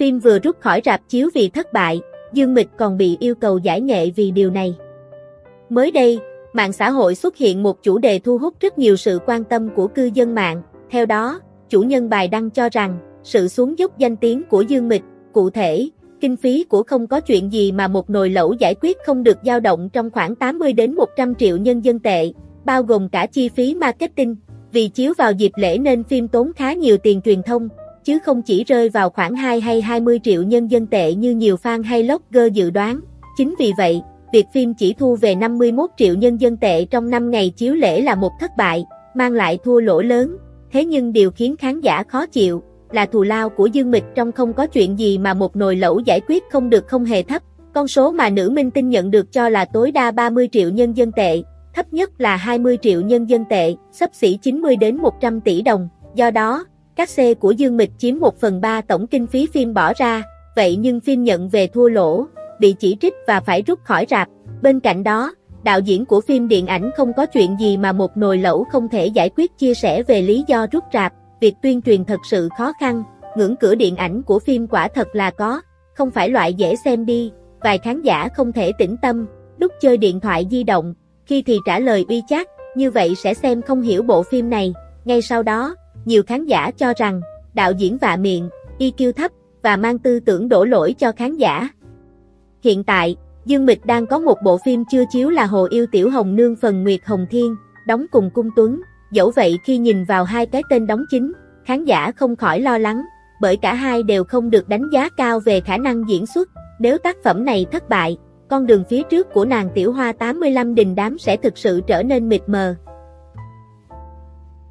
Phim vừa rút khỏi rạp chiếu vì thất bại, Dương Mịch còn bị yêu cầu giải nghệ vì điều này. Mới đây, mạng xã hội xuất hiện một chủ đề thu hút rất nhiều sự quan tâm của cư dân mạng. Theo đó, chủ nhân bài đăng cho rằng, sự xuống dốc danh tiếng của Dương Mịch, cụ thể, kinh phí của không có chuyện gì mà một nồi lẩu giải quyết không được dao động trong khoảng 80 đến 100 triệu nhân dân tệ, bao gồm cả chi phí marketing. Vì chiếu vào dịp lễ nên phim tốn khá nhiều tiền truyền thông, chứ không chỉ rơi vào khoảng 2 hay 20 triệu nhân dân tệ như nhiều fan hay blogger dự đoán. Chính vì vậy, việc phim chỉ thu về 51 triệu nhân dân tệ trong 5 ngày chiếu lễ là một thất bại, mang lại thua lỗ lớn. Thế nhưng điều khiến khán giả khó chịu là thù lao của Dương Mịch trong không có chuyện gì mà một nồi lẩu giải quyết không được không hề thấp. Con số mà nữ minh tinh nhận được cho là tối đa 30 triệu nhân dân tệ, thấp nhất là 20 triệu nhân dân tệ, sấp xỉ 90 đến 100 tỷ đồng. Do đó, các xe của Dương Mịch chiếm 1 phần 3 tổng kinh phí phim bỏ ra, vậy nhưng phim nhận về thua lỗ, bị chỉ trích và phải rút khỏi rạp. Bên cạnh đó, đạo diễn của phim điện ảnh không có chuyện gì mà một nồi lẩu không thể giải quyết chia sẻ về lý do rút rạp, việc tuyên truyền thật sự khó khăn, ngưỡng cửa điện ảnh của phim quả thật là có, không phải loại dễ xem đi, vài khán giả không thể tĩnh tâm, lúc chơi điện thoại di động, khi thì trả lời uy chắc, như vậy sẽ xem không hiểu bộ phim này, ngay sau đó, nhiều khán giả cho rằng, đạo diễn vạ miệng, EQ thấp, và mang tư tưởng đổ lỗi cho khán giả. Hiện tại, Dương Mịch đang có một bộ phim chưa chiếu là Hồ Yêu Tiểu Hồng Nương phần Nguyệt Hồng Thiên, đóng cùng Cung Tuấn, dẫu vậy khi nhìn vào hai cái tên đóng chính, khán giả không khỏi lo lắng, bởi cả hai đều không được đánh giá cao về khả năng diễn xuất, nếu tác phẩm này thất bại, con đường phía trước của nàng Tiểu Hoa 85 đình đám sẽ thực sự trở nên mịt mờ.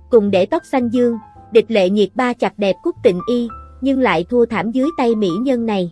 Cùng để tóc xanh dương, địch lệ nhiệt ba chặt đẹp cúc tịnh y, nhưng lại thua thảm dưới tay mỹ nhân này.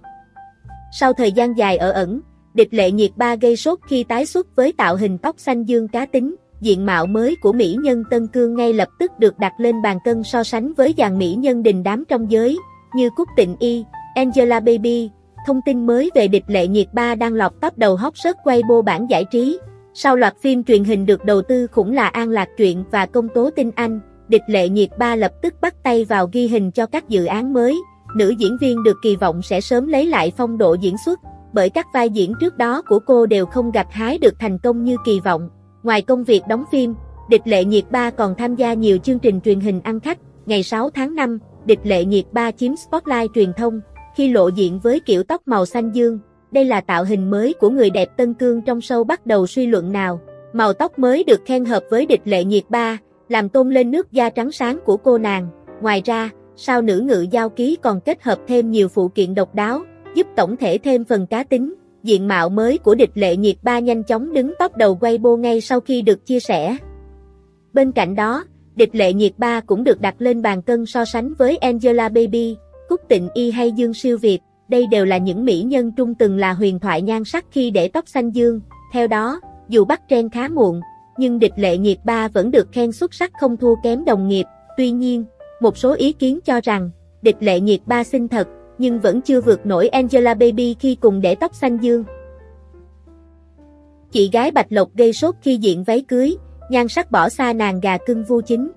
Sau thời gian dài ở ẩn, địch lệ nhiệt ba gây sốt khi tái xuất với tạo hình tóc xanh dương cá tính, diện mạo mới của mỹ nhân Tân Cương ngay lập tức được đặt lên bàn cân so sánh với dàn mỹ nhân đình đám trong giới, như Cúc Tịnh Y, Angela Baby. Thông tin mới về địch lệ nhiệt ba đang lọt tóc đầu hot quay bô bản giải trí. Sau loạt phim truyền hình được đầu tư khủng là An Lạc Truyện và Công tố Tinh Anh, địch lệ nhiệt ba lập tức bắt tay vào ghi hình cho các dự án mới. Nữ diễn viên được kỳ vọng sẽ sớm lấy lại phong độ diễn xuất, bởi các vai diễn trước đó của cô đều không gặt hái được thành công như kỳ vọng. Ngoài công việc đóng phim, Địch Lệ Nhiệt Ba còn tham gia nhiều chương trình truyền hình ăn khách. Ngày 6 tháng 5, Địch Lệ Nhiệt Ba chiếm spotlight truyền thông khi lộ diện với kiểu tóc màu xanh dương. Đây là tạo hình mới của người đẹp Tân Cương trong show bắt đầu suy luận nào. Màu tóc mới được khen hợp với Địch Lệ Nhiệt Ba, làm tôn lên nước da trắng sáng của cô nàng. Ngoài ra, sao nữ ngự giao ký còn kết hợp thêm nhiều phụ kiện độc đáo, giúp tổng thể thêm phần cá tính. Diện mạo mới của địch lệ nhiệt ba nhanh chóng đứng top đầu quay bô ngay sau khi được chia sẻ. Bên cạnh đó, địch lệ nhiệt ba cũng được đặt lên bàn cân so sánh với Angela Baby, Cúc Tịnh Y hay Dương Siêu Việt. Đây đều là những mỹ nhân trung từng là huyền thoại nhan sắc khi để tóc xanh dương. Theo đó, dù bắt trend khá muộn, nhưng địch lệ nhiệt ba vẫn được khen xuất sắc không thua kém đồng nghiệp. Tuy nhiên, một số ý kiến cho rằng, địch lệ nhiệt ba xinh thật, nhưng vẫn chưa vượt nổi Angela Baby khi cùng để tóc xanh dương. Chị gái Bạch Lộc gây sốt khi diện váy cưới, nhan sắc bỏ xa nàng gà cưng vu chính.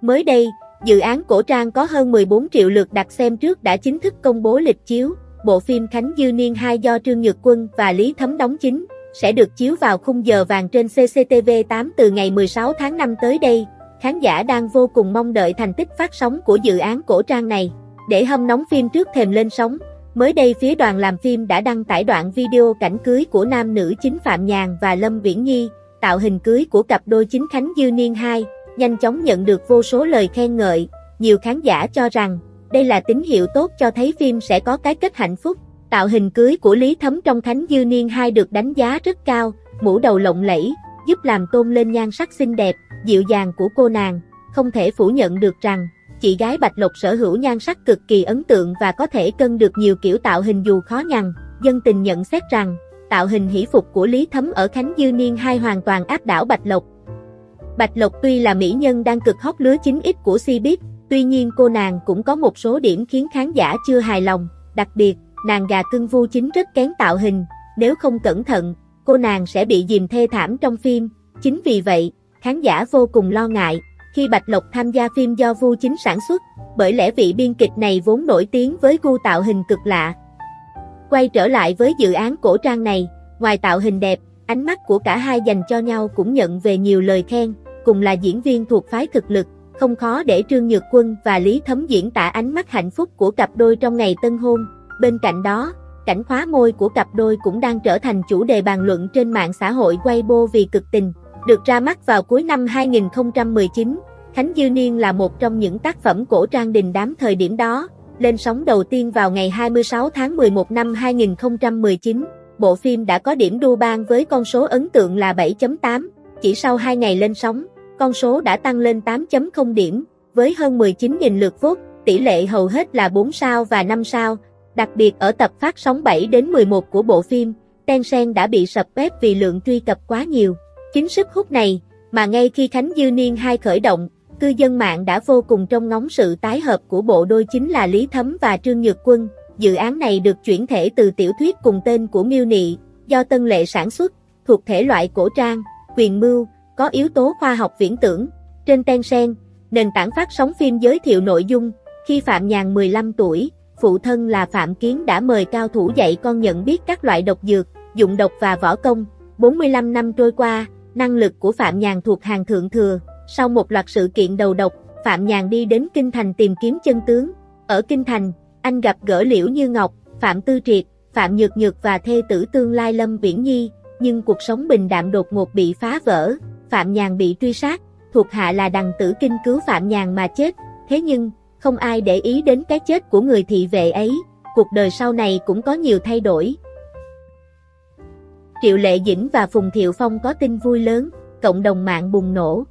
Mới đây, dự án cổ trang có hơn 14 triệu lượt đặt xem trước đã chính thức công bố lịch chiếu. Bộ phim Khánh Dư Niên 2 do Trương Nhược Quân và Lý Thấm đóng chính, sẽ được chiếu vào khung giờ vàng trên CCTV 8 từ ngày 16 tháng 5 tới đây. Khán giả đang vô cùng mong đợi thành tích phát sóng của dự án cổ trang này. Để hâm nóng phim trước thềm lên sóng, mới đây phía đoàn làm phim đã đăng tải đoạn video cảnh cưới của nam nữ chính Phạm Nhàn và Lâm Viễn Nhi, tạo hình cưới của cặp đôi chính Khánh Dư Niên 2, nhanh chóng nhận được vô số lời khen ngợi, nhiều khán giả cho rằng, đây là tín hiệu tốt cho thấy phim sẽ có cái kết hạnh phúc. Tạo hình cưới của Lý Thấm trong Thánh Dư Niên 2 được đánh giá rất cao, mũ đầu lộng lẫy, giúp làm tôn lên nhan sắc xinh đẹp, dịu dàng của cô nàng, không thể phủ nhận được rằng, chị gái Bạch Lộc sở hữu nhan sắc cực kỳ ấn tượng và có thể cân được nhiều kiểu tạo hình dù khó nhằn. Dân tình nhận xét rằng, tạo hình hỷ phục của Lý Thấm ở Khánh Dư Niên 2 hoàn toàn áp đảo Bạch Lộc. Bạch Lộc tuy là mỹ nhân đang cực hot lứa 9X của Cbiz, tuy nhiên cô nàng cũng có một số điểm khiến khán giả chưa hài lòng, đặc biệt, nàng gà cưng vu chính rất kén tạo hình, nếu không cẩn thận, cô nàng sẽ bị dìm thê thảm trong phim, chính vì vậy, khán giả vô cùng lo ngại, khi Bạch Lộc tham gia phim do Vu Chính sản xuất, bởi lẽ vị biên kịch này vốn nổi tiếng với gu tạo hình cực lạ. Quay trở lại với dự án cổ trang này, ngoài tạo hình đẹp, ánh mắt của cả hai dành cho nhau cũng nhận về nhiều lời khen, cùng là diễn viên thuộc phái thực lực, không khó để Trương Nhược Quân và Lý Thấm diễn tả ánh mắt hạnh phúc của cặp đôi trong ngày tân hôn. Bên cạnh đó, cảnh khóa môi của cặp đôi cũng đang trở thành chủ đề bàn luận trên mạng xã hội Weibo vì cực tình. Được ra mắt vào cuối năm 2019, Khánh Dư Niên là một trong những tác phẩm cổ trang đình đám thời điểm đó, lên sóng đầu tiên vào ngày 26 tháng 11 năm 2019. Bộ phim đã có điểm đu ban với con số ấn tượng là 7.8, chỉ sau 2 ngày lên sóng, con số đã tăng lên 8.0 điểm, với hơn 19.000 lượt vốt, tỷ lệ hầu hết là 4 sao và 5 sao. Đặc biệt ở tập phát sóng 7 đến 11 của bộ phim, Tencent đã bị sập bếp vì lượng truy cập quá nhiều. Chính sức hút này, mà ngay khi Khánh Dư Niên hai khởi động, cư dân mạng đã vô cùng trông ngóng sự tái hợp của bộ đôi chính là Lý Thấm và Trương Nhược Quân. Dự án này được chuyển thể từ tiểu thuyết cùng tên của Miêu Nị, do Tân Lệ sản xuất, thuộc thể loại cổ trang, quyền mưu, có yếu tố khoa học viễn tưởng. Trên Tencent, nền tảng phát sóng phim giới thiệu nội dung, khi Phạm Nhàn 15 tuổi, phụ thân là Phạm Kiến đã mời cao thủ dạy con nhận biết các loại độc dược, dụng độc và võ công. 45 năm trôi qua, năng lực của Phạm Nhàn thuộc hàng thượng thừa. Sau một loạt sự kiện đầu độc, Phạm Nhàn đi đến Kinh Thành tìm kiếm chân tướng. Ở Kinh Thành, anh gặp gỡ Liễu Như Ngọc, Phạm Tư Triệt, Phạm Nhược Nhược và thê tử tương lai Lâm Viễn Nhi, nhưng cuộc sống bình đạm đột ngột bị phá vỡ, Phạm Nhàn bị truy sát, thuộc hạ là đằng tử kinh cứu Phạm Nhàn mà chết, thế nhưng, không ai để ý đến cái chết của người thị vệ ấy, cuộc đời sau này cũng có nhiều thay đổi. Triệu Lệ Dĩnh và Phùng Thiệu Phong có tin vui lớn, cộng đồng mạng bùng nổ.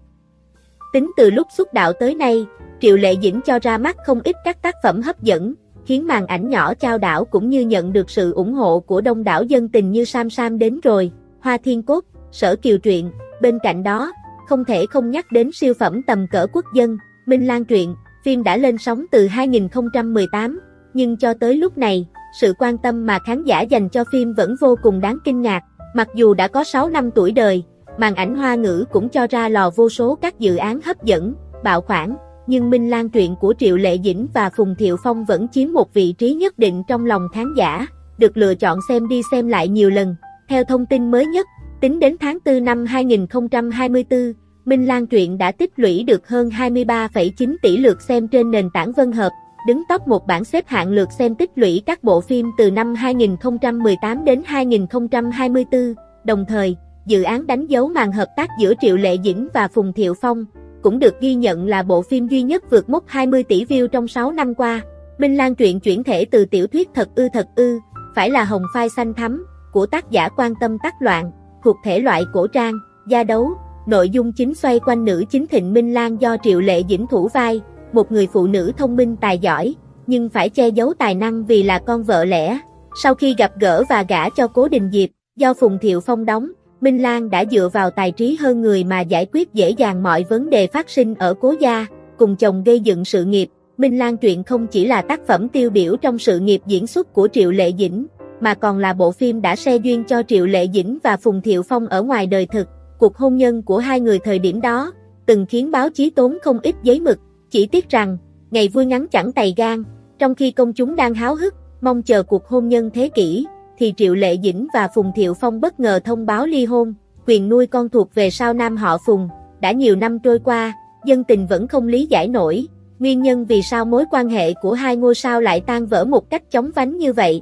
Tính từ lúc xuất đạo tới nay, Triệu Lệ Dĩnh cho ra mắt không ít các tác phẩm hấp dẫn, khiến màn ảnh nhỏ trao đảo cũng như nhận được sự ủng hộ của đông đảo dân tình như Sam Sam đến rồi, Hoa Thiên Cốt, Sở Kiều Truyện, bên cạnh đó, không thể không nhắc đến siêu phẩm tầm cỡ quốc dân, Minh Lan Truyện, phim đã lên sóng từ 2018, nhưng cho tới lúc này, sự quan tâm mà khán giả dành cho phim vẫn vô cùng đáng kinh ngạc, mặc dù đã có 6 năm tuổi đời, màn ảnh hoa ngữ cũng cho ra lò vô số các dự án hấp dẫn, bạo khoản, nhưng Minh Lan truyện của Triệu Lệ Dĩnh và Phùng Thiệu Phong vẫn chiếm một vị trí nhất định trong lòng khán giả, được lựa chọn xem đi xem lại nhiều lần. Theo thông tin mới nhất, tính đến tháng 4 năm 2024, Minh Lan truyện đã tích lũy được hơn 23,9 tỷ lượt xem trên nền tảng Vân Hợp, đứng top một bảng xếp hạng lượt xem tích lũy các bộ phim từ năm 2018 đến 2024, đồng thời, dự án đánh dấu màn hợp tác giữa Triệu Lệ Dĩnh và Phùng Thiệu Phong, cũng được ghi nhận là bộ phim duy nhất vượt mốc 20 tỷ view trong 6 năm qua. Minh Lan truyện chuyển thể từ tiểu thuyết thật ư thật ư, phải là hồng phai xanh thắm, của tác giả quan tâm tác loạn, thuộc thể loại cổ trang, gia đấu, nội dung chính xoay quanh nữ chính Thịnh Minh Lan do Triệu Lệ Dĩnh thủ vai, một người phụ nữ thông minh tài giỏi, nhưng phải che giấu tài năng vì là con vợ lẽ. Sau khi gặp gỡ và gả cho Cố Đình Diệp, do Phùng Thiệu Phong đóng, Minh Lan đã dựa vào tài trí hơn người mà giải quyết dễ dàng mọi vấn đề phát sinh ở cố gia, cùng chồng gây dựng sự nghiệp. Minh Lan truyện không chỉ là tác phẩm tiêu biểu trong sự nghiệp diễn xuất của Triệu Lệ Dĩnh, mà còn là bộ phim đã xe duyên cho Triệu Lệ Dĩnh và Phùng Thiệu Phong ở ngoài đời thực. Cuộc hôn nhân của hai người thời điểm đó, từng khiến báo chí tốn không ít giấy mực, chỉ tiếc rằng, ngày vui ngắn chẳng tày gan, trong khi công chúng đang háo hức, mong chờ cuộc hôn nhân thế kỷ, thì Triệu Lệ Dĩnh và Phùng Thiệu Phong bất ngờ thông báo ly hôn, quyền nuôi con thuộc về sao nam họ Phùng. Đã nhiều năm trôi qua, dân tình vẫn không lý giải nổi, nguyên nhân vì sao mối quan hệ của hai ngôi sao lại tan vỡ một cách chóng vánh như vậy.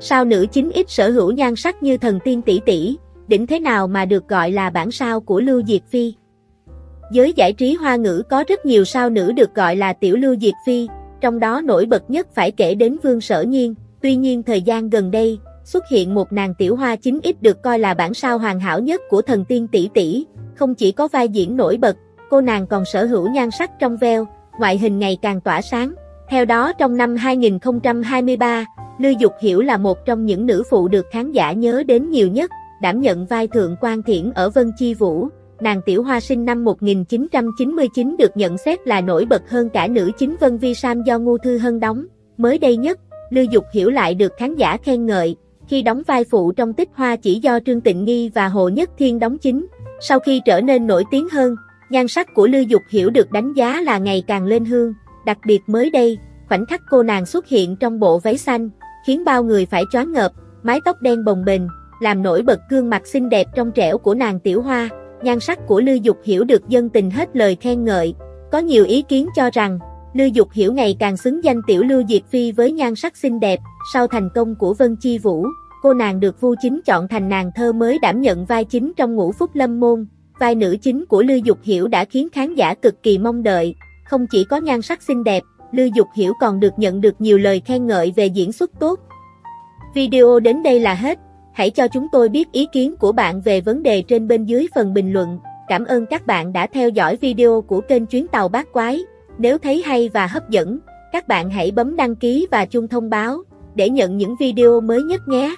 Sao nữ chính ít sở hữu nhan sắc như thần tiên tỷ tỷ, đỉnh thế nào mà được gọi là bản sao của Lưu Diệt Phi. Giới giải trí hoa ngữ có rất nhiều sao nữ được gọi là tiểu Lưu Diệt Phi, trong đó nổi bật nhất phải kể đến Vương Sở Nhiên, Tuy nhiên thời gian gần đây, xuất hiện một nàng tiểu hoa chính ít được coi là bản sao hoàn hảo nhất của thần tiên tỷ tỷ, không chỉ có vai diễn nổi bật, cô nàng còn sở hữu nhan sắc trong veo, ngoại hình ngày càng tỏa sáng. Theo đó trong năm 2023, Lưu Dục Hiểu là một trong những nữ phụ được khán giả nhớ đến nhiều nhất, đảm nhận vai Thượng quan Thiển ở Vân Chi Vũ. Nàng Tiểu Hoa sinh năm 1999 được nhận xét là nổi bật hơn cả nữ chính Vân Vi Sam do Ngô Thư Hân đóng. Mới đây nhất, Lưu Dục Hiểu lại được khán giả khen ngợi, khi đóng vai phụ trong tích hoa chỉ do Trương Tịnh Nghi và Hồ Nhất Thiên đóng chính. Sau khi trở nên nổi tiếng hơn, Nhan sắc của Lưu Dục Hiểu được đánh giá là ngày càng lên hương, đặc biệt mới đây, khoảnh khắc cô nàng xuất hiện trong bộ váy xanh, khiến bao người phải choáng ngợp, mái tóc đen bồng bềnh, làm nổi bật gương mặt xinh đẹp trong trẻo của nàng Tiểu Hoa. Nhan sắc của Lưu Dục Hiểu được dân tình hết lời khen ngợi, có nhiều ý kiến cho rằng, Lưu Dục Hiểu ngày càng xứng danh Tiểu Lưu Diệt Phi với nhan sắc xinh đẹp, sau thành công của Vân Chi Vũ, cô nàng được Vu Chính chọn thành nàng thơ mới đảm nhận vai chính trong ngũ phúc lâm môn. Vai nữ chính của Lưu Dục Hiểu đã khiến khán giả cực kỳ mong đợi, không chỉ có nhan sắc xinh đẹp, Lưu Dục Hiểu còn được nhận được nhiều lời khen ngợi về diễn xuất tốt. Video đến đây là hết, hãy cho chúng tôi biết ý kiến của bạn về vấn đề trên bên dưới phần bình luận. Cảm ơn các bạn đã theo dõi video của kênh Chuyến Tàu Bát Quái. Nếu thấy hay và hấp dẫn, các bạn hãy bấm đăng ký và chuông thông báo để nhận những video mới nhất nhé.